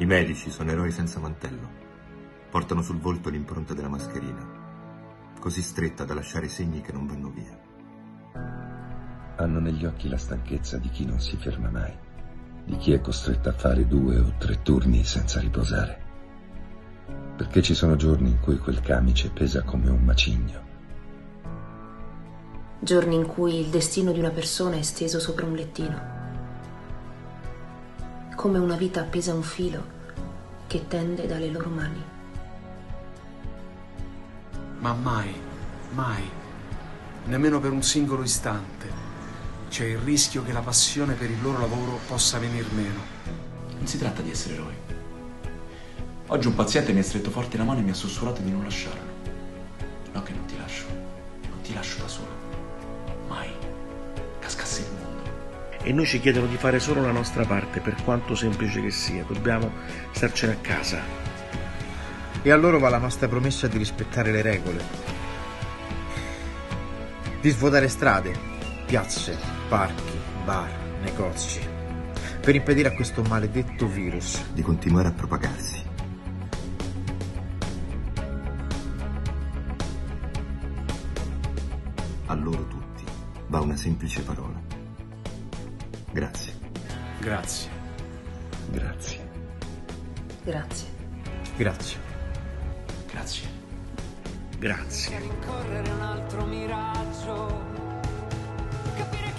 I medici sono eroi senza mantello. Portano sul volto l'impronta della mascherina, così stretta da lasciare segni che non vanno via. Hanno negli occhi la stanchezza di chi non si ferma mai, di chi è costretto a fare due o tre turni senza riposare. Perché ci sono giorni in cui quel camice pesa come un macigno. Giorni in cui il destino di una persona è steso sopra un lettino. Come una vita appesa a un filo che tende dalle loro mani. Ma mai, mai, nemmeno per un singolo istante, c'è il rischio che la passione per il loro lavoro possa venir meno. Non si tratta di essere eroi. Oggi un paziente mi ha stretto forte la mano e mi ha sussurrato di non lasciarlo. No che non ti lascio. Non ti lascio da solo. Mai. E noi ci chiedono di fare solo la nostra parte, per quanto semplice che sia. Dobbiamo starcene a casa. E a loro va la nostra promessa di rispettare le regole. Di svuotare strade, piazze, parchi, bar, negozi. Per impedire a questo maledetto virus di continuare a propagarsi. A loro tutti va una semplice parola. Grazie. Grazie. Grazie. Grazie. Grazie. Grazie. Grazie. rincorrere un altro miraggio capire che